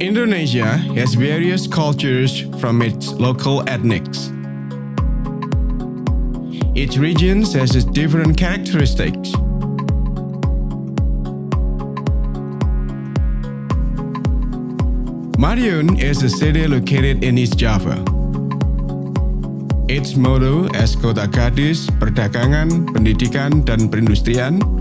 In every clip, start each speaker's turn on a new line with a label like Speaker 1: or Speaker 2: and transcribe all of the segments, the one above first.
Speaker 1: Indonesia has various cultures from its local ethnics. Each region has its different characteristics. Madiun is a city located in East Java. Its motto as Kota Gadis, Perdagangan, Pendidikan, dan Perindustrian,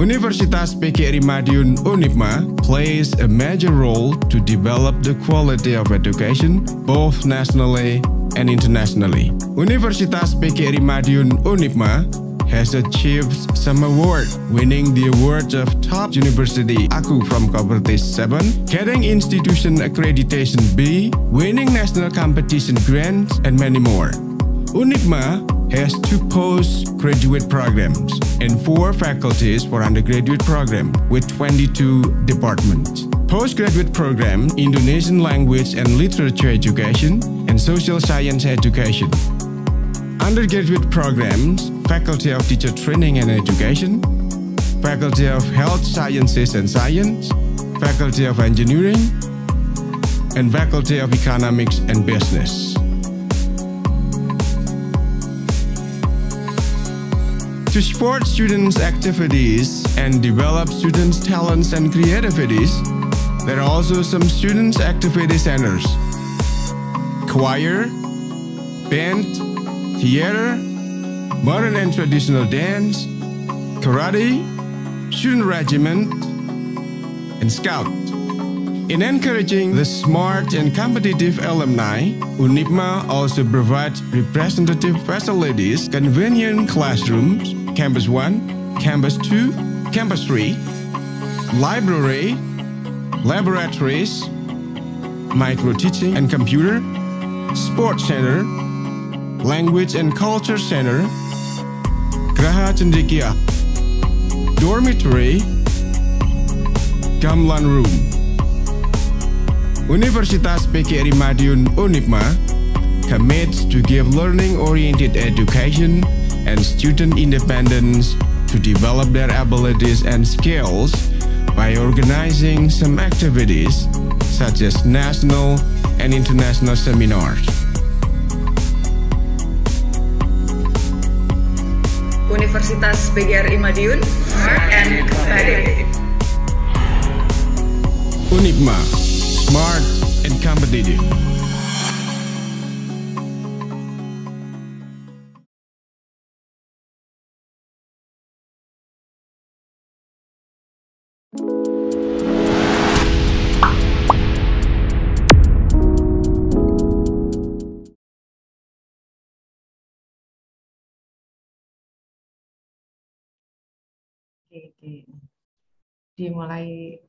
Speaker 1: Universitas PGRI Madiun Unipma plays a major role to develop the quality of education both nationally and internationally. Universitas PGRI Madiun Unipma has achieved some award, winning the award of Top University Aku from Cooperative 7, getting institution accreditation B, winning national competition grants, and many more. UNIPMA has two postgraduate programs and four faculties for undergraduate program with 22 departments. Postgraduate program Indonesian language and literature education and social science education. Undergraduate programs Faculty of Teacher Training and Education, Faculty of Health Sciences and Science, Faculty of Engineering, and Faculty of Economics and Business. To support students' activities and develop students' talents and creativities, there are also some students' activity centers. Choir, band, theater, modern and traditional dance, karate, student regiment, and scout. In encouraging the smart and competitive alumni, UNIPMA also provides representative facilities, convenient classrooms, Campus 1, Campus 2, Campus 3, library, laboratories, micro teaching and computer, sports center, language and culture center, Graha Cendekia, Dormitory, Gamelan Room. Universitas PGRI Madiun Unipma commits to give learning-oriented education and student independence to develop their abilities and skills by organizing some activities such as national and international seminars.
Speaker 2: Universitas PGRI Madiun, Smart and Competitive.
Speaker 1: Unipma, smart and competitive.
Speaker 3: Oke. Dimulai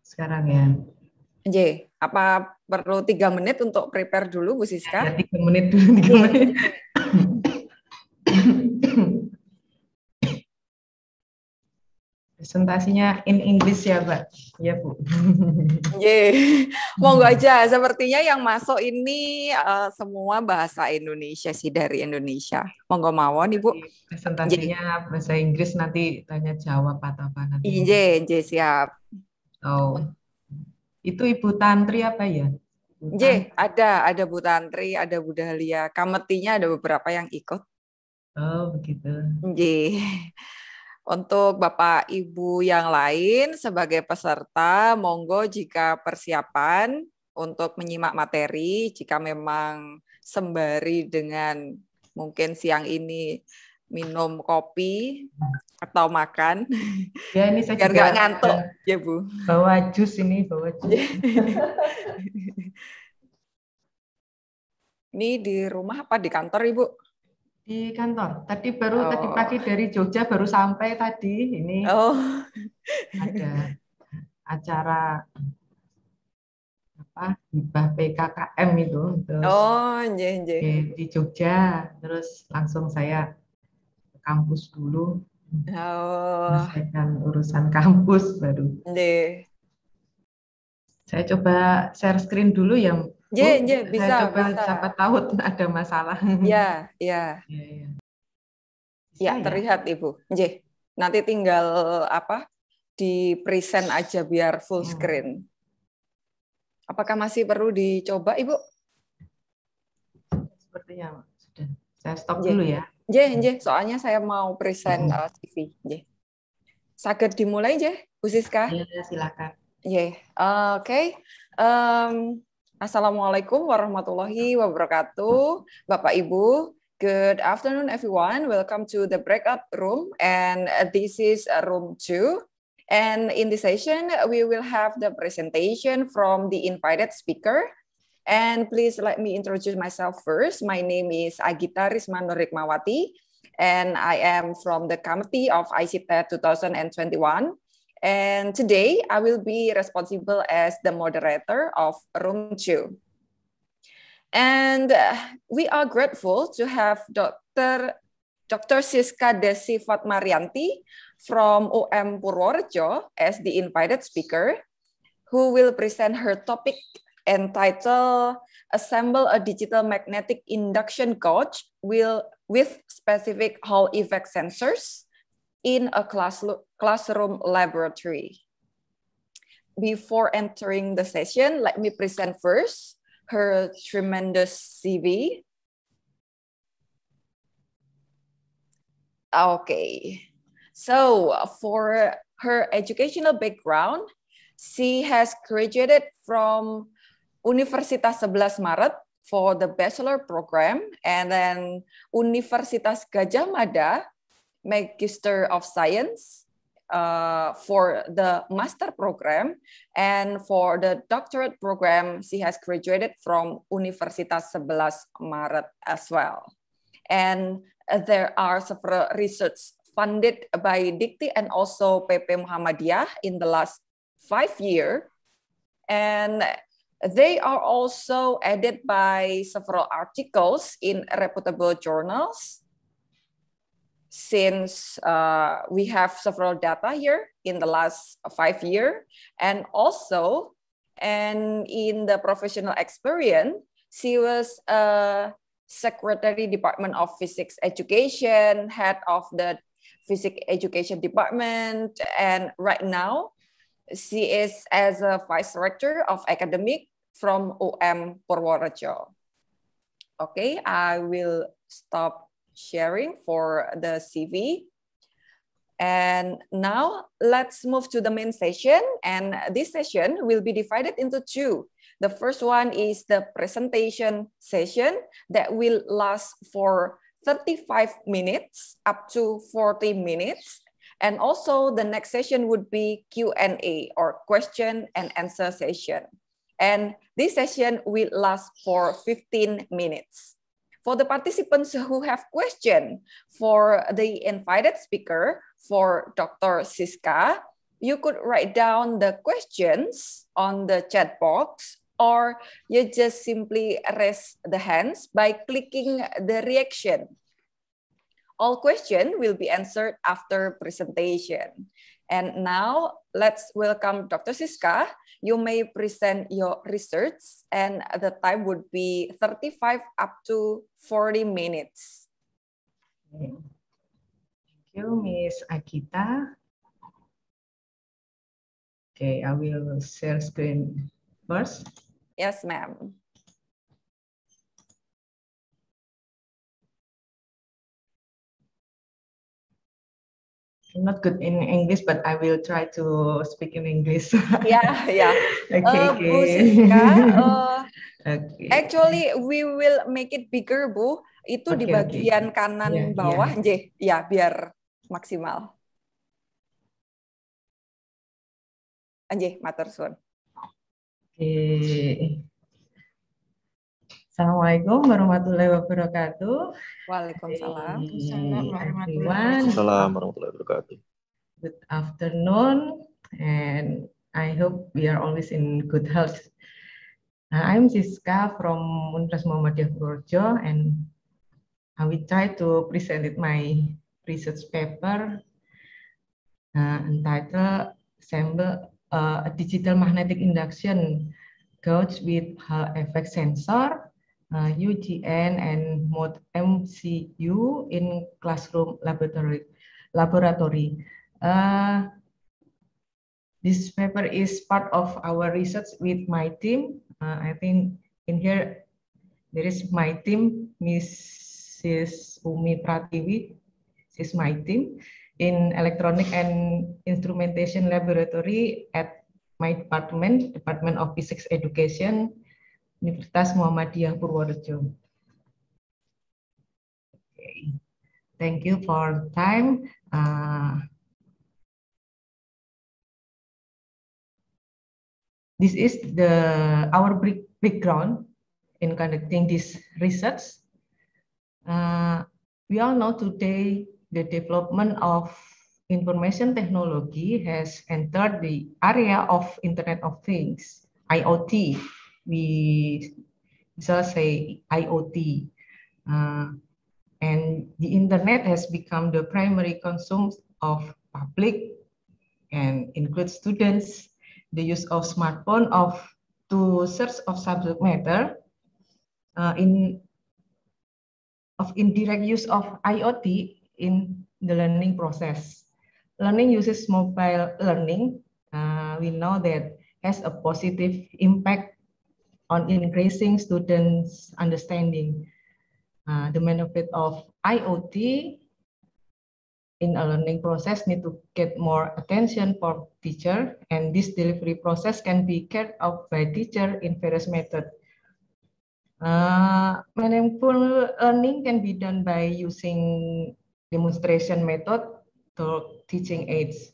Speaker 3: sekarang ya.
Speaker 4: J, apa perlu tiga menit untuk prepare dulu Bu Siska?
Speaker 3: Ya, tiga menit dulu, tiga menit. Presentasinya in English ya, Mbak. Ya, Bu.
Speaker 4: J, monggo aja. Sepertinya yang masuk ini uh, semua bahasa Indonesia sih dari Indonesia. Monggo mawon Ibu.
Speaker 3: Presentasinya bahasa Inggris nanti tanya jawab atau apa nanti.
Speaker 4: J, J siap.
Speaker 3: Oh. Itu Ibu Tantri apa ya?
Speaker 4: J, ada, ada Bu Tantri, ada Bu Dahlia. Kametinya ada beberapa yang ikut.
Speaker 3: Oh, begitu.
Speaker 4: J. Untuk Bapak Ibu yang lain sebagai peserta, monggo jika persiapan untuk menyimak materi, jika memang sembari dengan mungkin siang ini minum kopi atau makan,
Speaker 3: ya ini saya
Speaker 4: biar nggak ngantuk, ya Bu.
Speaker 3: Bawa jus ini, bawa jus.
Speaker 4: ini di rumah apa di kantor Ibu?
Speaker 3: Di kantor. Tadi baru
Speaker 4: oh.
Speaker 3: tadi pagi dari Jogja baru sampai tadi. Ini
Speaker 4: oh.
Speaker 3: ada acara apa hibah PKKM itu.
Speaker 4: Terus oh, jen.
Speaker 3: Di, di Jogja. Terus langsung saya ke kampus dulu.
Speaker 4: Oh.
Speaker 3: Selesaikan urusan kampus baru.
Speaker 4: Deh.
Speaker 3: Saya coba share screen dulu yang
Speaker 4: J, J, bisa,
Speaker 3: coba
Speaker 4: bisa.
Speaker 3: siapa tahu ada masalah.
Speaker 4: Ya, ya.
Speaker 3: Ya, ya.
Speaker 4: ya terlihat Ibu. J, nanti tinggal apa? Di present aja biar full screen. Apakah masih perlu dicoba, Ibu?
Speaker 3: Sepertinya sudah. Saya stop dulu ya.
Speaker 4: J, J, soalnya saya mau present uh, CV. J. Sakit dimulai, J, Bu Siska?
Speaker 3: Ya, silakan.
Speaker 4: J. Uh, Oke. Okay. Um, Assalamualaikum warahmatullahi wabarakatuh, Bapak Ibu. Good afternoon, everyone. Welcome to the breakout room, and this is room two. And in this session, we will have the presentation from the invited speaker. And please let me introduce myself first. My name is Agita Rismano Rikmawati, and I am from the Committee of ICT 2021. And today, I will be responsible as the moderator of Room 2. And uh, we are grateful to have Dr. Dr. Siska Desi Fatmarianti from OM Purworejo as the invited speaker, who will present her topic entitled Assemble a Digital Magnetic Induction will, with specific Hall effect sensors in a classroom laboratory. Before entering the session, let me present first her tremendous CV. Okay. So for her educational background, she has graduated from Universitas 11 Maret for the bachelor program and then Universitas Gajah Mada Magister of Science uh, for the master program and for the doctorate program she has graduated from Universitas 11 Maret as well. And there are several research funded by Dikti and also PP Muhammadiyah in the last five years. And they are also added by several articles in reputable journals. Since uh, we have several data here in the last five year and also, and in the professional experience, she was a secretary department of physics education, head of the physics education department. And right now, she is as a vice director of academic from OM Purworejo. Okay, I will stop sharing for the CV. And now let's move to the main session. And this session will be divided into two. The first one is the presentation session that will last for 35 minutes up to 40 minutes. And also the next session would be Q&A or question and answer session. And this session will last for 15 minutes. For the participants who have question for the invited speaker, for Dr. Siska, you could write down the questions on the chat box or you just simply raise the hands by clicking the reaction. All questions will be answered after presentation. And now let's welcome Dr. Siska. You may present your research and the time would be 35 up to 40 minutes.
Speaker 3: Thank you, Miss Akita. Okay, I will share screen first.
Speaker 4: Yes, ma'am.
Speaker 3: I'm not good in English, but I will try to speak in English.
Speaker 4: yeah, yeah.
Speaker 3: okay, uh,
Speaker 4: okay. Bu Siska, uh, okay. actually we will make it bigger, Bu. Itu okay, di bagian okay. kanan yeah, bawah, yeah. ya biar maksimal. Anje, matur suwun.
Speaker 3: Okay. Assalamualaikum warahmatullahi wabarakatuh.
Speaker 4: Waalaikumsalam.
Speaker 5: Waalaikumsalam warahmatullahi wabarakatuh.
Speaker 3: Good afternoon, and I hope we are always in good health. Uh, I'm Siska from Universitas Muhammadiyah Purworejo, and I will try to present my research paper uh, entitled "Assemble uh, a digital magnetic induction gauge with Hall effect sensor, uh, UGN, and mode MCU in classroom laboratory. laboratory. Uh, this paper is part of our research with my team. Uh, I think in here there is my team, Mrs. Umi Pratiwi. This is my team in electronic and instrumentation laboratory at my department, Department of Physics Education, Universitas Muhammadiyah Purworejo. Okay. Thank you for time. Uh, this is the our background in conducting this research. Uh, we all know today the development of information technology has entered the area of Internet of Things, IoT. We shall say IoT. Uh, and the internet has become the primary consume of public and includes students, the use of smartphone of to search of subject matter uh, in of indirect use of IoT in the learning process. Learning uses mobile learning. Uh, we know that has a positive impact on increasing students' understanding. Uh, the benefit of IoT in a learning process need to get more attention for teacher and this delivery process can be carried out by teacher in various methods. Uh, meaningful learning can be done by using demonstration method to teaching aids.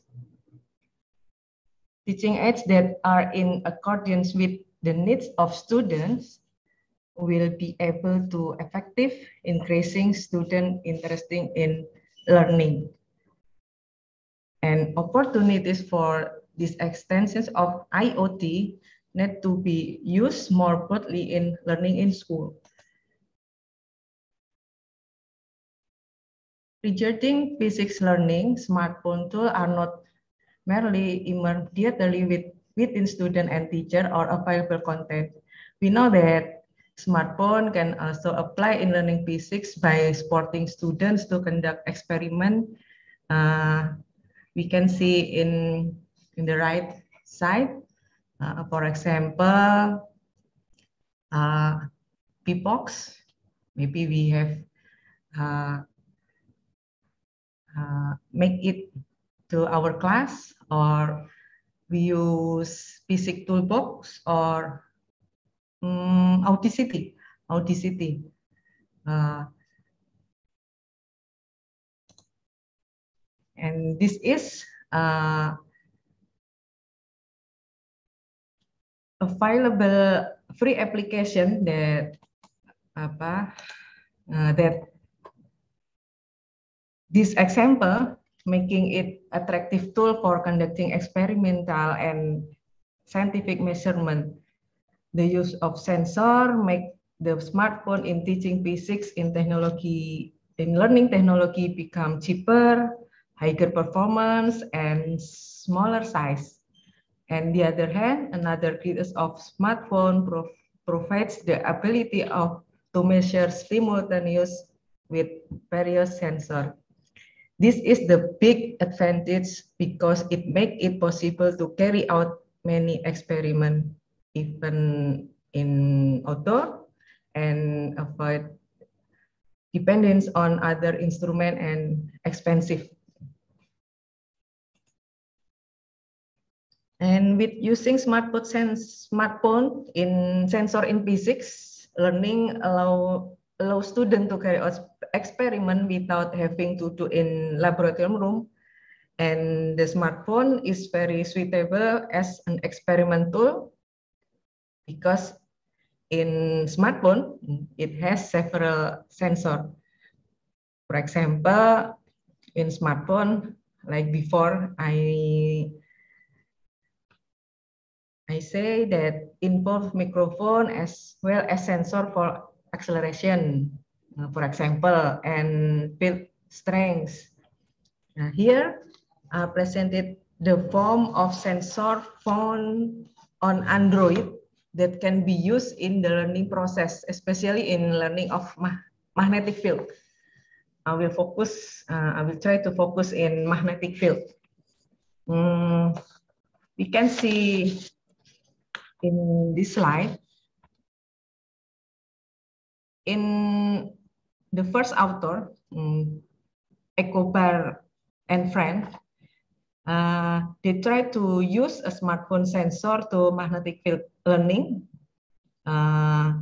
Speaker 3: Teaching aids that are in accordance with the needs of students will be able to effective increasing student interesting in learning and opportunities for these extensions of IoT need to be used more broadly in learning in school. Regarding physics learning, smartphone tools are not merely immediately with, within student and teacher or available content. We know that smartphone can also apply in learning physics by supporting students to conduct experiment uh, we can see in, in the right side, uh, for example, uh, Pipox, maybe we have uh, uh, make it to our class or we use basic toolbox or um, Audacity, Audacity. Uh, And this is uh, a fileable free application that apa uh, that this example making it attractive tool for conducting experimental and scientific measurement. The use of sensor make the smartphone in teaching physics in technology in learning technology become cheaper higher performance and smaller size. And the other hand, another features of smartphone pro provides the ability of to measure simultaneous with various sensor. This is the big advantage because it makes it possible to carry out many experiments even in outdoor and avoid dependence on other instrument and expensive. And with using smartphone, smartphone in sensor in physics, learning allow allow student to carry out experiment without having to do in laboratory room. And the smartphone is very suitable as an experiment tool because in smartphone, it has several sensor. For example, in smartphone, like before, I I say that involve microphone as well as sensor for acceleration, for example, and field strengths. Now here, I presented the form of sensor phone on Android that can be used in the learning process, especially in learning of ma magnetic field. I will focus, uh, I will try to focus in magnetic field. Hmm. we can see in this slide, in the first author, um, Ecobar and friend, uh, they try to use a smartphone sensor to magnetic field learning. Uh,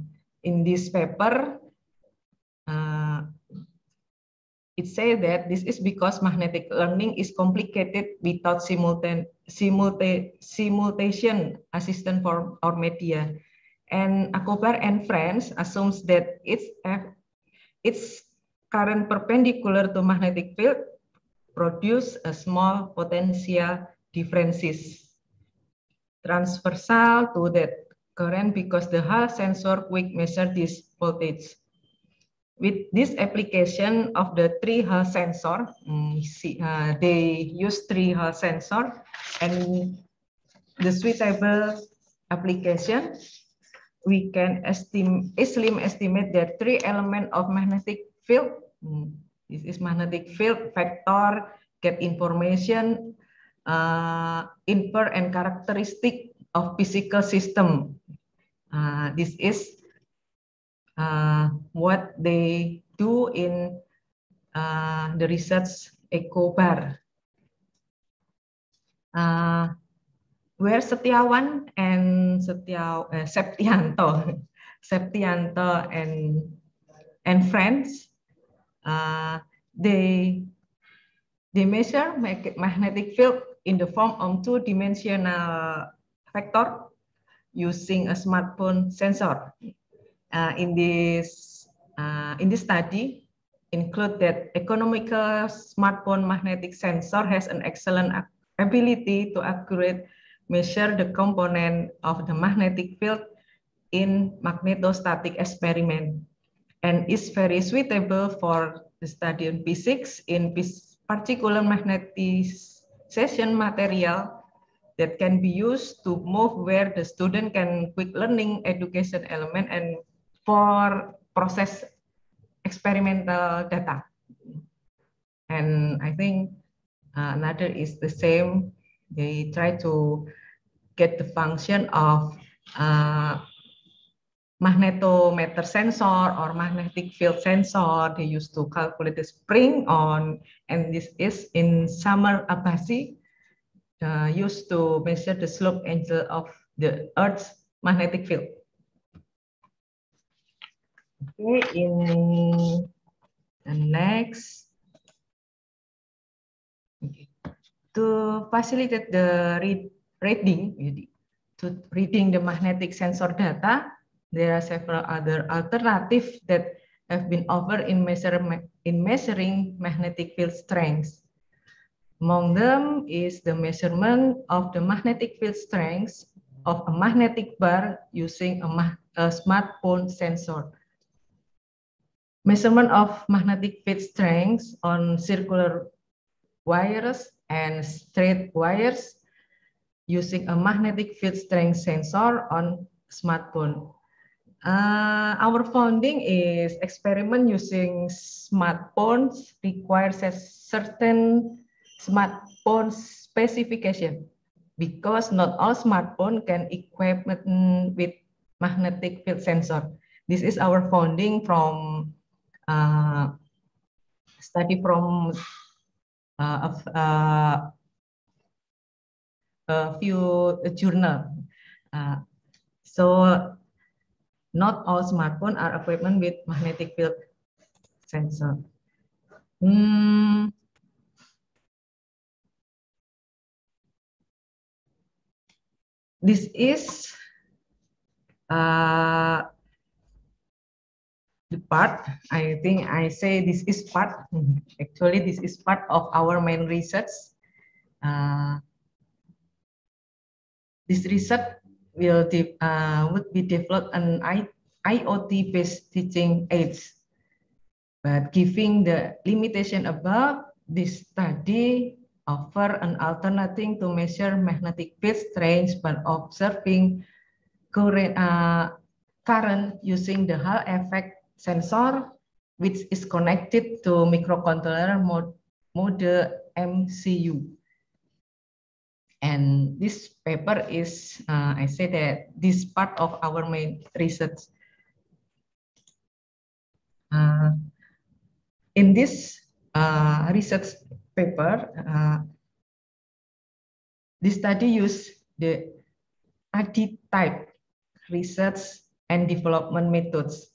Speaker 3: in this paper, uh, it says that this is because magnetic learning is complicated without simultan simulta simultation for our media. And Akobar and friends assumes that its its current perpendicular to magnetic field produce a small potential differences. Transversal to that current because the Hall sensor quick measure this voltage with this application of the three Hall sensor, mm, uh, they use three Hall sensor and the suitable application, we can estimate, easily estimate that three element of magnetic field, mm, this is magnetic field vector, get information, uh, infer and characteristic of physical system. Uh, this is uh, what they do in uh, the research EcoBar. Uh, where Setiawan and Setia, uh, Septianto, Septianto and and friends, uh, they they measure magnetic field in the form of two-dimensional vector using a smartphone sensor. Uh, in this uh, in this study include that economical smartphone magnetic sensor has an excellent ability to accurate measure the component of the magnetic field in magnetostatic experiment and is very suitable for the study in physics in particular magnetization material that can be used to move where the student can quick learning education element and for process experimental data. And I think uh, another is the same. They try to get the function of uh, magnetometer sensor or magnetic field sensor. They used to calculate the spring on, and this is in Summer Abasi, uh, used to measure the slope angle of the Earth's magnetic field. Okay, in the next, okay. to facilitate the read, reading, to reading the magnetic sensor data, there are several other alternatives that have been offered in, measure, in measuring magnetic field strength. Among them is the measurement of the magnetic field strength of a magnetic bar using a, a smartphone sensor measurement of magnetic field strength on circular wires and straight wires using a magnetic field strength sensor on smartphone. Uh, our finding is experiment using smartphones requires a certain smartphone specification because not all smartphone can equip with magnetic field sensor. This is our finding from uh, study from uh, uh, a few journal. Uh, so not all smartphone are equipped with magnetic field sensor. Hmm. This is uh, the part i think i say this is part actually this is part of our main research uh, this research will uh, would be developed an iot based teaching aids but giving the limitation above this study offer an alternative to measure magnetic field strength by observing current, uh, current using the Hall effect sensor which is connected to microcontroller mode, mode MCU. And this paper is, uh, I say that this part of our main research. Uh, in this uh, research paper, uh, the study used the ADDIE type research and development methods,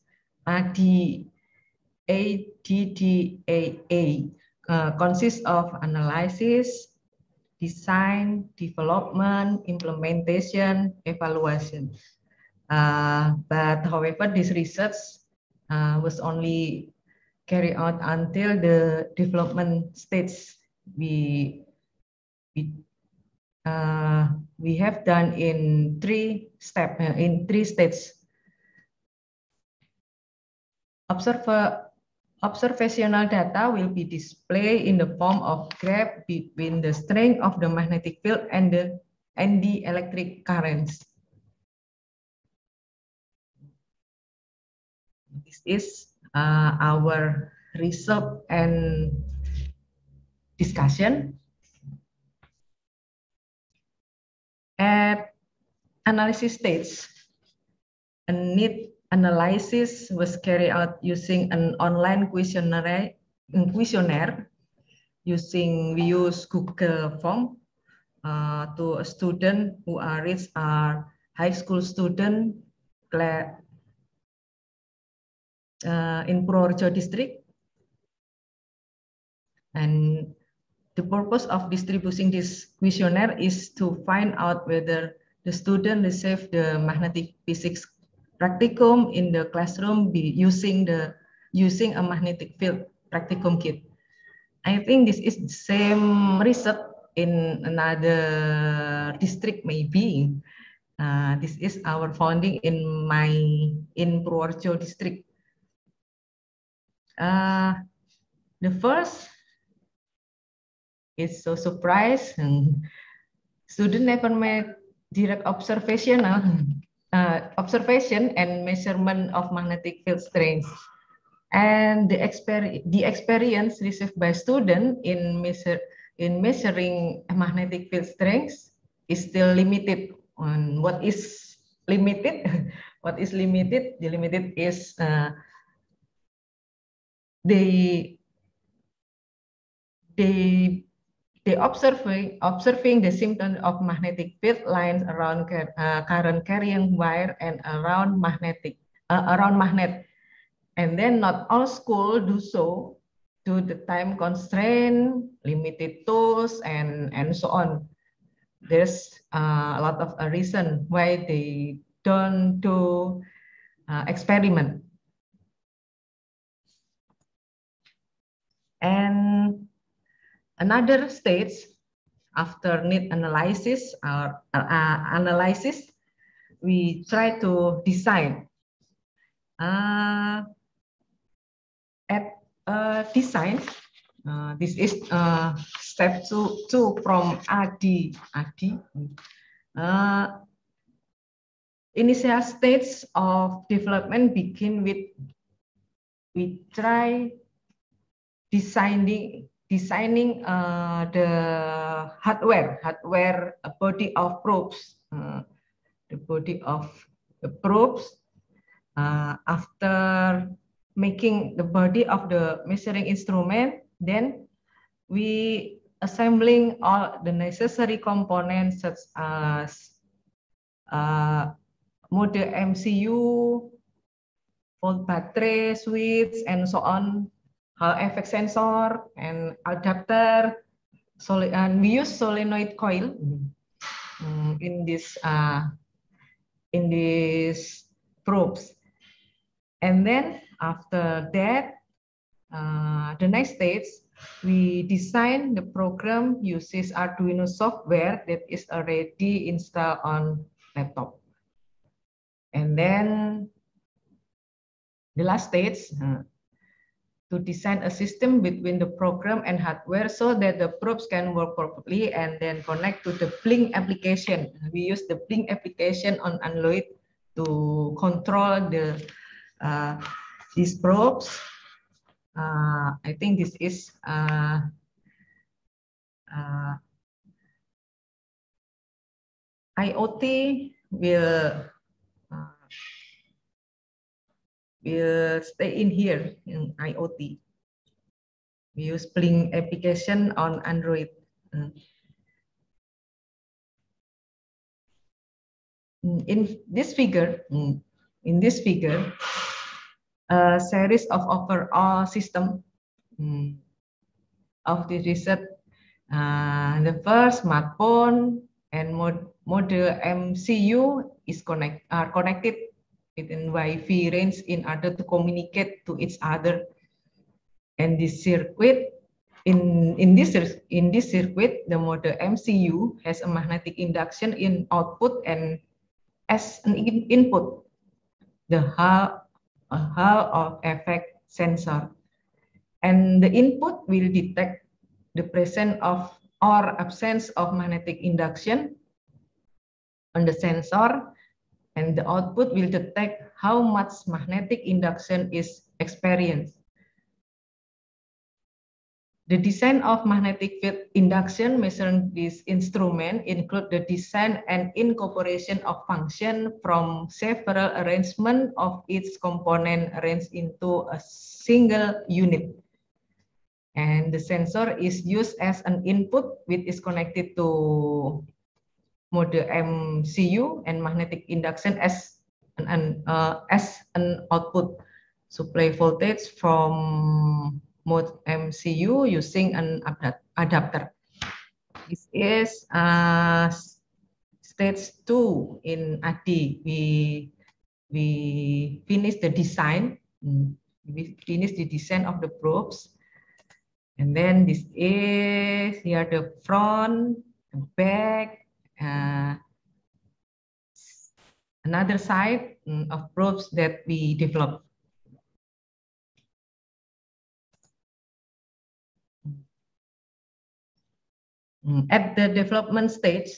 Speaker 3: ADDIE, ADDAA, uh, consists of analysis, design, development, implementation, evaluation. Uh, but however, this research uh, was only carried out until the development stage. We we uh, we have done in three step uh, in three stages. Observer Observational data will be displayed in the form of graph between the strength of the magnetic field and the, and the electric currents. This is uh, our result and discussion. At analysis stage, a need analysis was carried out using an online questionnaire, questionnaire using, we use Google Form uh, to a student who are rich are high school student uh, in Purworejo district. And the purpose of distributing this questionnaire is to find out whether the student received the magnetic physics practicum in the classroom be using the using a magnetic field practicum kit. I think this is the same research in another district maybe. Uh, this is our finding in my in Purworejo district. Uh, the first is so surprised. Student never made direct observational uh, observation and measurement of magnetic field strength. And the, exper the experience received by student in, measure in measuring magnetic field strength is still limited on what is limited. what is limited? The limited is uh, they they they observing observing the symptoms of magnetic field lines around uh, current carrying wire and around magnetic uh, around magnet. And then not all school do so due to the time constraint limited tools and and so on. There's uh, a lot of a reason why they don't do uh, experiment. And Another stage after need analysis or uh, analysis, we try to design. Uh, at uh, design, uh, this is uh, step two, two from ADDIE. ADDIE. Uh, initial stage of development begin with we try designing designing uh, the hardware, hardware body of probes, uh, the body of the probes. Uh, after making the body of the measuring instrument, then we assembling all the necessary components such as uh, model MCU, volt battery, switch, and so on Hall effect sensor and adapter. Solid, and we use solenoid coil um, in this uh, in these probes. And then after that, uh, the next stage, we design the program uses Arduino software that is already installed on laptop. And then the last stage, uh, to design a system between the program and hardware so that the probes can work properly and then connect to the Blink application. We use the Blink application on Android to control the uh, these probes. Uh, I think this is uh, uh, IoT will will stay in here in IoT. We use Blink application on Android. Uh, in this figure, mm, in this figure, a series of overall system of the research. Uh, the first smartphone and mod model MCU is connect are connected within Wi-Fi range in order to communicate to each other. And this circuit in in this in this circuit, the model MCU has a magnetic induction in output and as an in input, the Hall, Hall of effect sensor. And the input will detect the presence of or absence of magnetic induction on the sensor and the output will detect how much magnetic induction is experienced. The design of magnetic field induction measuring this instrument include the design and incorporation of function from several arrangement of its component arranged into a single unit. And the sensor is used as an input which is connected to model MCU and magnetic induction as an, an uh, as an output supply voltage from mode MCU using an adapter. This is uh, stage two in ADI. We we finish the design. We finish the design of the probes. And then this is here the front, the back, uh, another side hmm, of probes that we developed. Mm. At the development stage,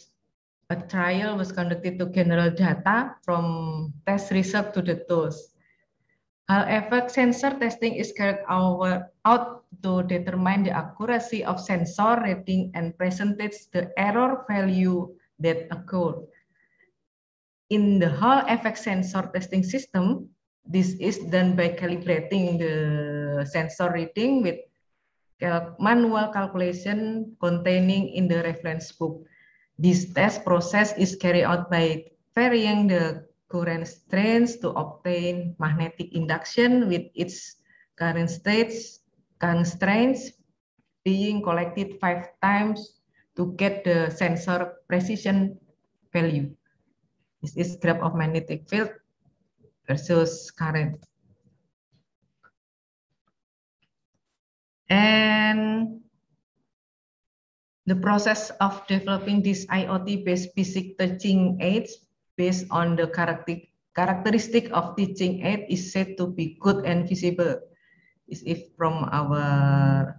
Speaker 3: a trial was conducted to general data from test result to the tools. However, sensor testing is carried out to determine the accuracy of sensor rating and percentage the error value that occur. In the Hall effect sensor testing system, this is done by calibrating the sensor reading with manual calculation containing in the reference book. This test process is carried out by varying the current strains to obtain magnetic induction with its current states constraints being collected five times to get the sensor precision value. This is graph of magnetic field versus current. And the process of developing this IoT-based basic teaching aids based on the characteristic of teaching aid is said to be good and visible. Is if from our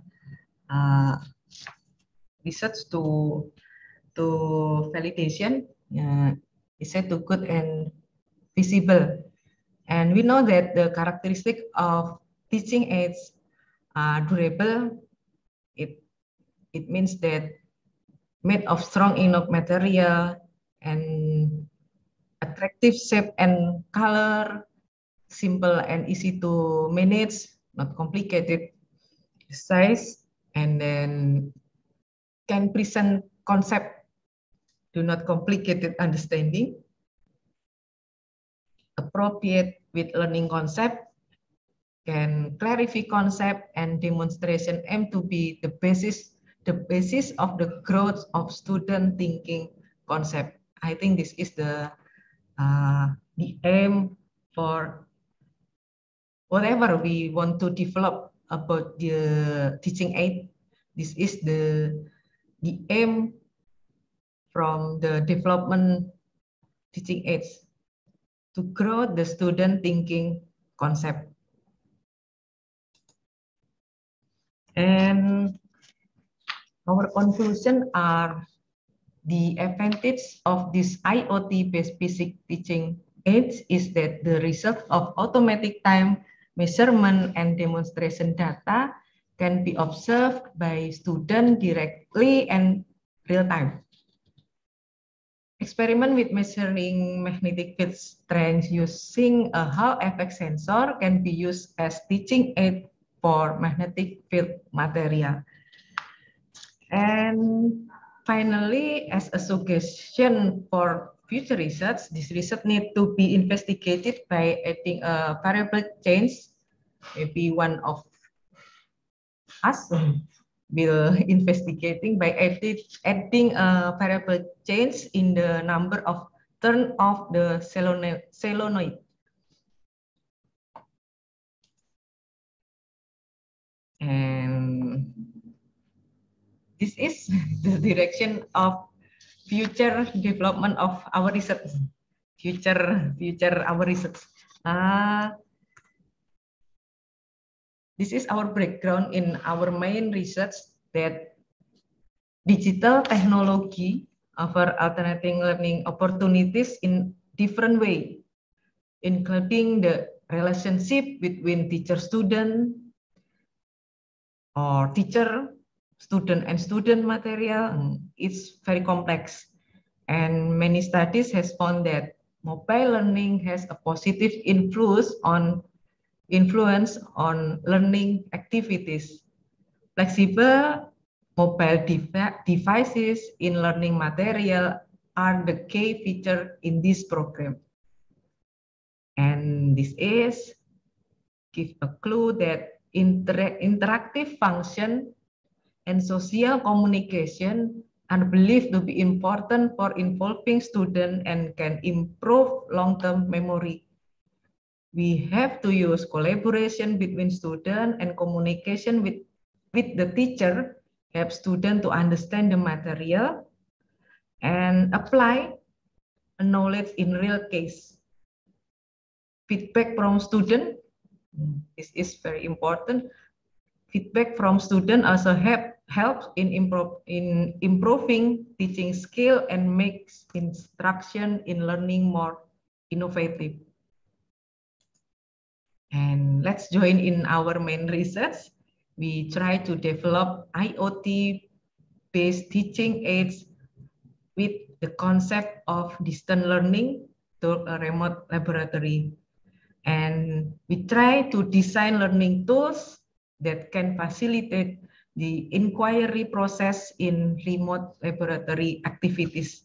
Speaker 3: uh, research to to validation uh, is said to good and visible. And we know that the characteristic of teaching aids are durable, it, it means that made of strong enough material and attractive shape and color, simple and easy to manage, not complicated size, and then can present concept, do not complicated understanding, appropriate with learning concept, can clarify concept and demonstration aim to be the basis the basis of the growth of student thinking concept. I think this is the uh, the aim for whatever we want to develop about the teaching aid. This is the the aim from the development teaching aids to grow the student thinking concept. And our conclusion are the advantage of this IoT-based basic teaching aids is that the result of automatic time measurement and demonstration data can be observed by students directly and real time. experiment with measuring magnetic field strength using a Hall effect sensor can be used as teaching aid for magnetic field material. And finally, as a suggestion for future research, this research need to be investigated by adding a variable change. Maybe one of us will investigating by adding, adding a variable change in the number of turn of the solenoid. And this is the direction of future development of our research. Future, future our research. Uh, this is our background in our main research that digital technology offer alternating learning opportunities in different way, including the relationship between teacher-student or teacher, student and student material. It's very complex. And many studies has found that mobile learning has a positive influence on influence on learning activities. Flexible mobile devices in learning material are the key feature in this program. And this is give a clue that inter interactive function and social communication are believed to be important for involving students and can improve long-term memory we have to use collaboration between student and communication with, with the teacher, help student to understand the material and apply knowledge in real case. Feedback from student, hmm, this is very important. Feedback from student also help helps in improve in improving teaching skill and makes instruction in learning more innovative. And let's join in our main research. We try to develop IoT-based teaching aids with the concept of distant learning to a remote laboratory. And we try to design learning tools that can facilitate the inquiry process in remote laboratory activities.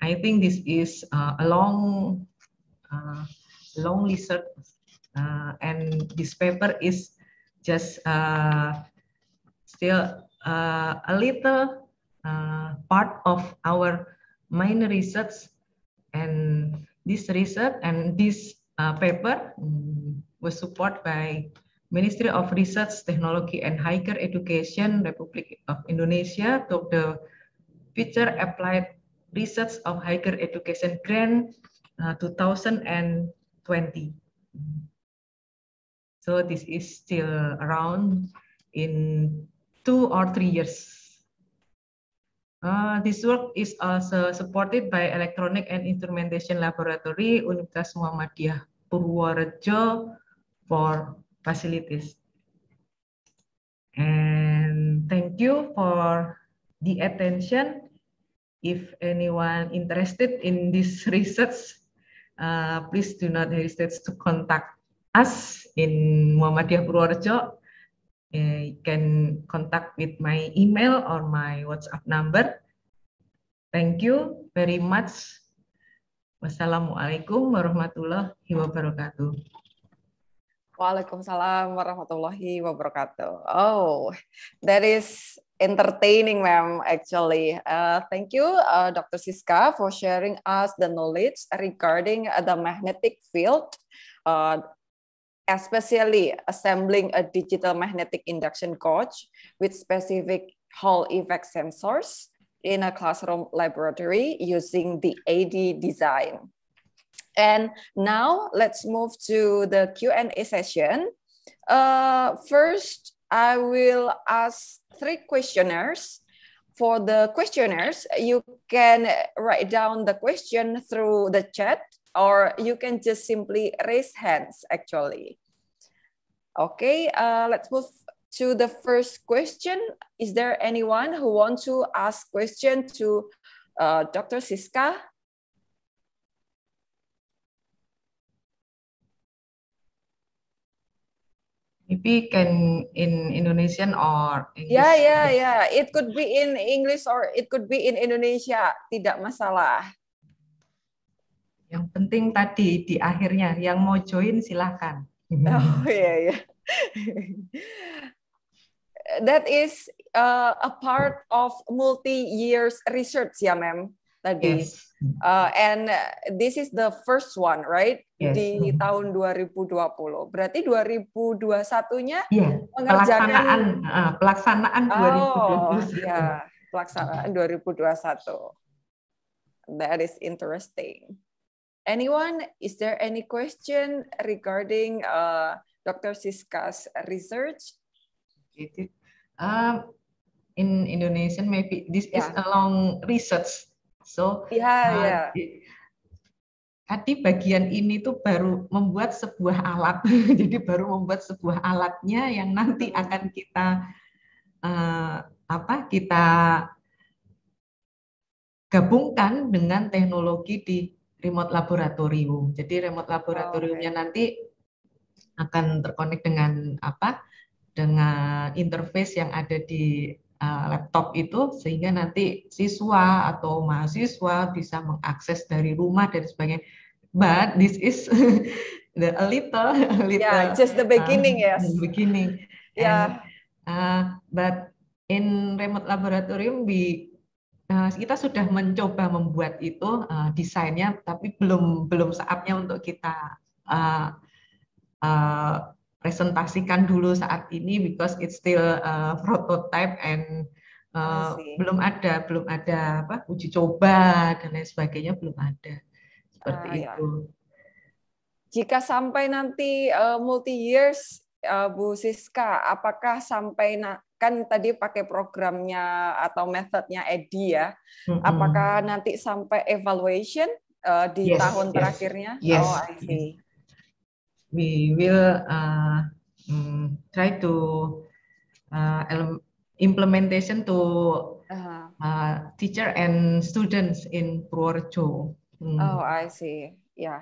Speaker 3: I think this is uh, a long, uh, long research uh, and this paper is just uh, still uh, a little uh, part of our main research and this research and this uh, paper um, was supported by Ministry of Research, Technology and Higher Education, Republic of Indonesia to the Future Applied Research of Higher Education Grant uh, 2020. So this is still around in two or three years. Uh, this work is also supported by Electronic and Instrumentation Laboratory Universitas Muhammadiyah Purworejo for facilities. And thank you for the attention. If anyone interested in this research, uh, please do not hesitate to contact us in Muhammadiyah Purworejo, uh, you can contact with my email or my WhatsApp number. Thank you very much. Wassalamualaikum warahmatullahi wabarakatuh.
Speaker 4: Waalaikumsalam warahmatullahi wabarakatuh. Oh, that is entertaining, ma'am, actually. Uh, thank you, uh, Dr. Siska, for sharing us the knowledge regarding uh, the magnetic field uh, especially assembling a digital magnetic induction coach with specific Hall effect sensors in a classroom laboratory using the AD design. And now let's move to the Q&A session. Uh, first, I will ask three questionnaires. For the questionnaires, you can write down the question through the chat or you can just simply raise hands actually. Okay, uh, let's move to the first question. Is there anyone who wants to ask question to Uh, Dr. Siska?
Speaker 3: Maybe can in Indonesian or
Speaker 4: English. Yeah, yeah, yeah. It could be in English or it could be in Indonesia. Tidak masalah.
Speaker 3: Yang penting tadi di akhirnya yang mau join silahkan.
Speaker 4: Oh iya, yeah, yeah. That is uh, a part of multi years research ya, mem tadi. Yes. Uh, and this is the first one, right? Yes. Di mm-hmm. tahun 2020. Berarti 2021-nya
Speaker 3: yeah. mengerjakan pelaksanaan uh, pelaksanaan
Speaker 4: oh, 2021. ya, pelaksanaan 2021. That is interesting. Anyone, is there any question regarding uh, Dr. Siska's research?
Speaker 3: Um, in Indonesian, maybe this yeah. is a long research So
Speaker 4: yeah, uh, yeah.
Speaker 3: tadi bagian ini tuh baru membuat sebuah alat, jadi baru membuat sebuah alatnya yang nanti akan kita uh, apa kita gabungkan dengan teknologi di remote laboratorium. Jadi remote laboratoriumnya oh, okay. nanti akan terkonek dengan apa? Dengan interface yang ada di uh, laptop itu sehingga nanti siswa atau mahasiswa bisa mengakses dari rumah dan sebagainya. But this is the a little, a little
Speaker 4: yeah, just the beginning, uh, yes.
Speaker 3: beginning.
Speaker 4: Yeah.
Speaker 3: And, uh, but in remote laboratorium we kita sudah mencoba membuat itu uh, desainnya, tapi belum belum saatnya untuk kita uh, uh, presentasikan dulu saat ini because it's still uh, prototype and uh, belum ada belum ada apa uji coba dan lain sebagainya belum ada seperti uh, itu. Ya.
Speaker 4: Jika sampai nanti uh, multi years Bu Siska, apakah sampai na kan tadi pakai programnya atau metodenya Edi ya, apakah nanti sampai evaluation uh, di yes, tahun yes, terakhirnya?
Speaker 3: Yes. Oh, I see we will uh, try to uh, implementation to uh-huh. uh, teacher and students in Purworejo.
Speaker 4: Hmm. Oh, I see. Ya. Yeah.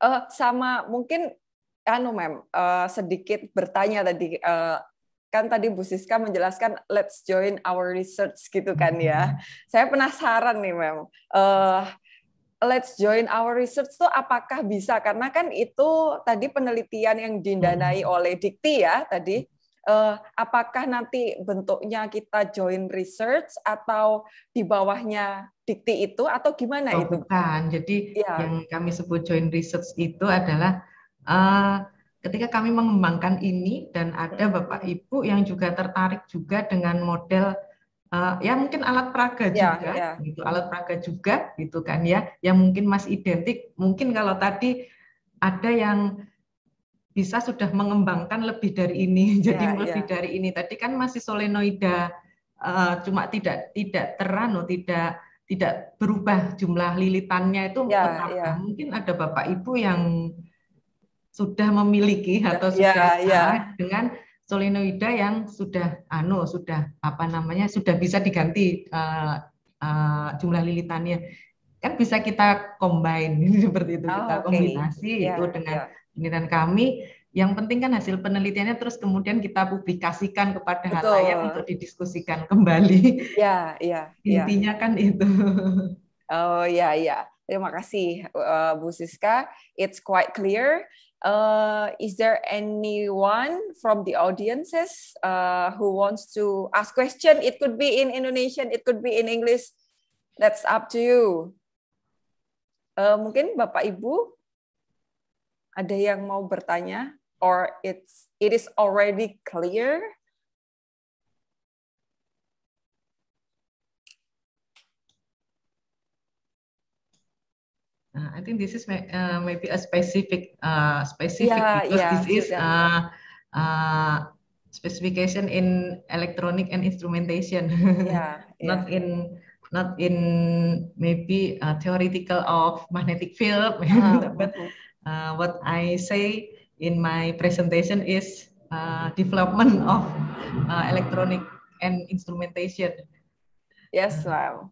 Speaker 4: Uh, sama mungkin anu mem uh, sedikit bertanya tadi uh, kan tadi Bu Siska menjelaskan let's join our research gitu kan ya. Hmm. Saya penasaran nih mem. Uh, let's join our research tuh apakah bisa karena kan itu tadi penelitian yang didanai hmm. oleh Dikti ya tadi uh, apakah nanti bentuknya kita join research atau di bawahnya Dikti itu atau gimana
Speaker 3: oh,
Speaker 4: itu?
Speaker 3: Bukan. Jadi ya. yang kami sebut join research itu adalah uh, ketika kami mengembangkan ini dan ada Bapak Ibu yang juga tertarik juga dengan model uh, ya mungkin alat peraga ya, juga ya. gitu alat peraga juga gitu kan ya yang mungkin masih identik mungkin kalau tadi ada yang bisa sudah mengembangkan lebih dari ini jadi ya, lebih ya. dari ini tadi kan masih solenoida uh, cuma tidak tidak terano tidak tidak berubah jumlah lilitannya itu ya, ya. mungkin ada bapak ibu yang sudah memiliki atau ya, sudah ya. dengan solenoida yang sudah anu sudah apa namanya sudah bisa diganti uh, uh, jumlah lilitannya kan bisa kita combine seperti itu oh, kita okay. kombinasi yeah, itu dengan yeah. penelitian kami yang penting kan hasil penelitiannya terus kemudian kita publikasikan kepada halayak untuk didiskusikan kembali.
Speaker 4: Ya, ya.
Speaker 3: Intinya ya. kan itu.
Speaker 4: Oh ya, ya. Terima kasih uh, Bu Siska. It's quite clear. Uh, is there anyone from the audiences uh, who wants to ask question? It could be in Indonesian, it could be in English. That's up to you. Uh, mungkin Bapak Ibu ada yang mau bertanya, or it's it is already clear.
Speaker 3: Uh, I think this is uh, maybe a specific uh, specific yeah, because yeah, this is uh, uh, specification in electronic and instrumentation.
Speaker 4: Yeah,
Speaker 3: not in not in maybe uh, theoretical of magnetic field, uh, but uh, what I say in my presentation is uh, development of uh, electronic and instrumentation.
Speaker 4: Yes, wow.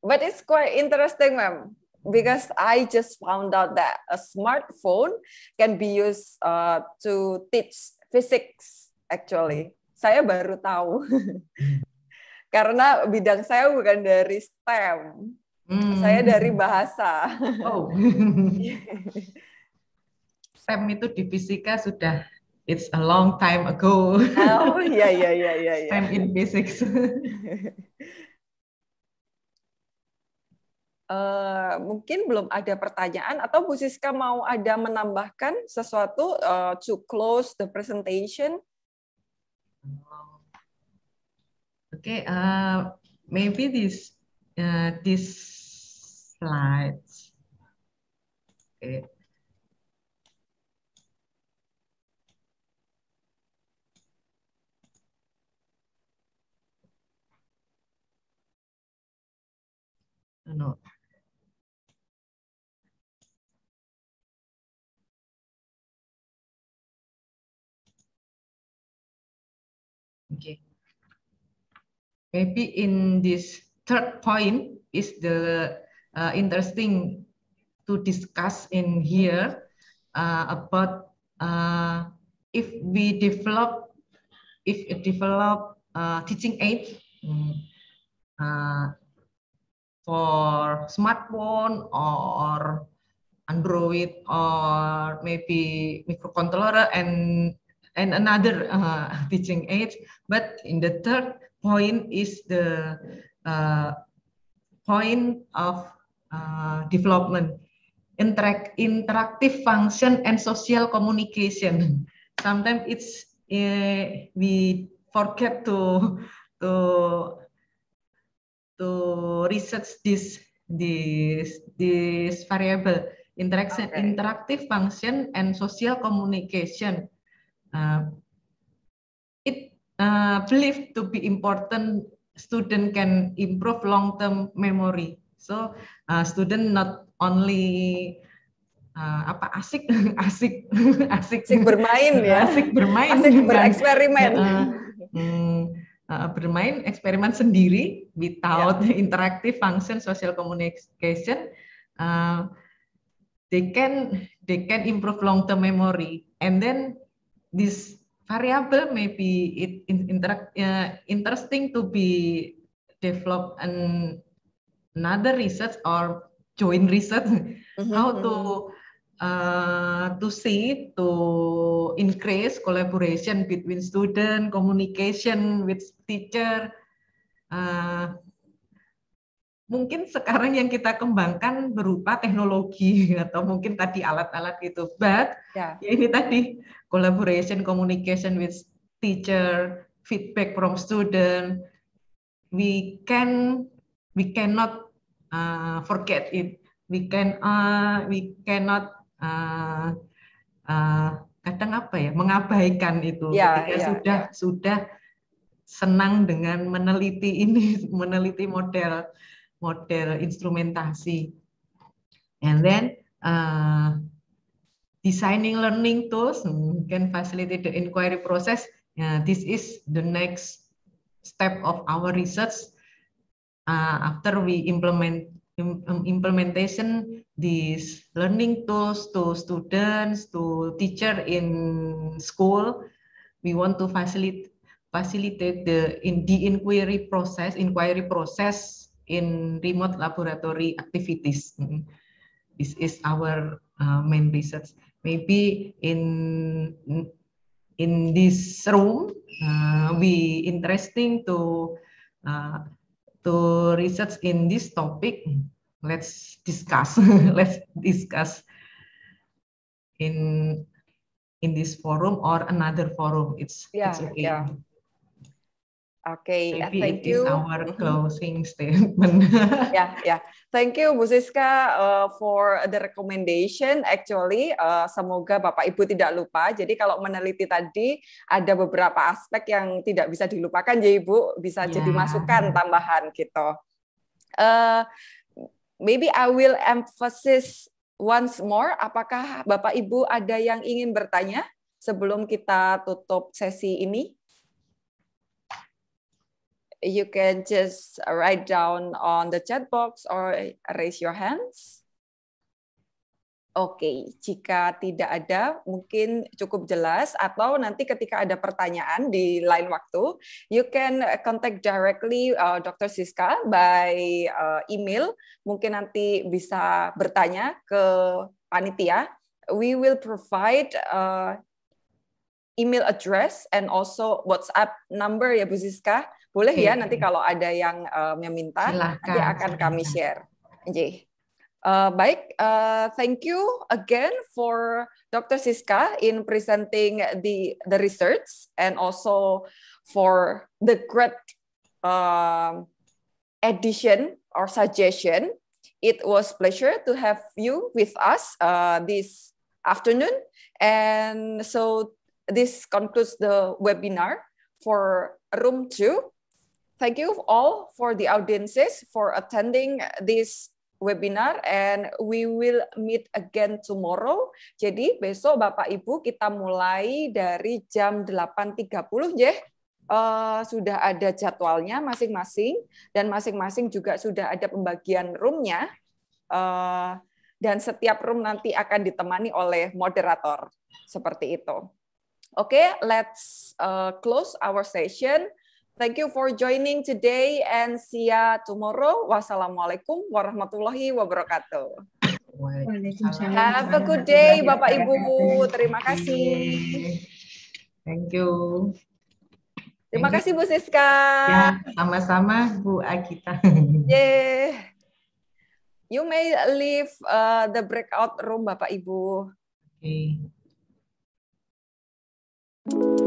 Speaker 4: but it's quite interesting, ma'am, because I just found out that a smartphone can be used uh, to teach physics. Actually, saya baru tahu karena bidang saya bukan dari STEM, hmm. saya dari bahasa. Oh.
Speaker 3: STEM itu di fisika sudah it's a long time ago.
Speaker 4: Oh iya iya iya iya.
Speaker 3: STEM in physics.
Speaker 4: Uh, mungkin belum ada pertanyaan atau Bu Siska mau ada menambahkan sesuatu uh, to close the presentation?
Speaker 3: Okay, uh, maybe this uh, this slides. Okay. No. Maybe in this third point is the uh, interesting to discuss in here uh, about uh, if we develop if it develop uh, teaching aid um, uh, for smartphone or Android or maybe microcontroller and and another uh, teaching aid. But in the third point is the uh, point of uh, development, interact, interactive function and social communication. Sometimes it's uh, we forget to to to research this this this variable interaction okay. interactive function and social communication uh, uh, believed to be important student can improve long-term memory. So uh, student not only uh, apa asik asik
Speaker 4: asik asik bermain ya
Speaker 3: asik bermain
Speaker 4: asik bereksperimen uh,
Speaker 3: hmm, uh, bermain eksperimen sendiri without yeah. interactive function social communication uh, they can they can improve long term memory and then this variable may be it interact, uh, interesting to be developed and another research or joint research mm-hmm. how to mm-hmm. uh, to see to increase collaboration between student communication with teacher uh, mungkin sekarang yang kita kembangkan berupa teknologi atau mungkin tadi alat-alat itu. But yeah. ya ini tadi collaboration, communication with teacher, feedback from student. We can we cannot uh, forget it. We can uh, we cannot uh, uh, kadang apa ya mengabaikan itu yeah, ketika yeah, sudah yeah. sudah senang dengan meneliti ini meneliti model model instrumentasi. And then uh, designing learning tools can facilitate the inquiry process. Uh, this is the next step of our research. Uh, after we implement um, implementation these learning tools to students, to teacher in school, we want to facilitate facilitate the in the inquiry process, inquiry process in remote laboratory activities. Mm-hmm. This is our uh, main research. Maybe in in this room, uh, we interesting to uh, to research in this topic. Let's discuss. Let's discuss in in this forum or another forum. It's
Speaker 4: yeah,
Speaker 3: it's
Speaker 4: okay. Yeah. Oke, okay, thank you.
Speaker 3: our mm-hmm. closing statement.
Speaker 4: ya, ya. Thank you Bu Siska uh, for the recommendation. Actually, uh, semoga Bapak Ibu tidak lupa. Jadi kalau meneliti tadi ada beberapa aspek yang tidak bisa dilupakan, ya Ibu bisa yeah. jadi masukan tambahan gitu. Uh, maybe I will emphasize once more. Apakah Bapak Ibu ada yang ingin bertanya sebelum kita tutup sesi ini? You can just write down on the chat box or raise your hands. Oke, okay. jika tidak ada, mungkin cukup jelas, atau nanti ketika ada pertanyaan di lain waktu, you can contact directly uh, Dr. Siska by uh, email. Mungkin nanti bisa bertanya ke panitia. We will provide uh, email address and also WhatsApp number ya Bu Siska. Boleh okay. ya nanti kalau ada yang um, yang minta, Silahkan. nanti akan kami share. Okay. Uh, baik, uh, thank you again for Dr. Siska in presenting the the research and also for the great uh, addition or suggestion. It was pleasure to have you with us uh, this afternoon, and so this concludes the webinar for room two. Thank you all for the audiences for attending this webinar and we will meet again tomorrow. Jadi besok Bapak Ibu kita mulai dari jam 8.30 ya. Uh, sudah ada jadwalnya masing-masing dan masing-masing juga sudah ada pembagian roomnya uh, dan setiap room nanti akan ditemani oleh moderator seperti itu. Oke, okay, let's uh, close our session. Thank you for joining today and see ya tomorrow. Wassalamualaikum warahmatullahi wabarakatuh. Have a good day, Bapak Ibu. Terima kasih.
Speaker 3: Thank you.
Speaker 4: Terima kasih Bu Siska.
Speaker 3: Ya, sama-sama Bu Agita.
Speaker 4: Yeah. You may leave uh, the breakout room, Bapak Ibu.
Speaker 3: Oke. Okay.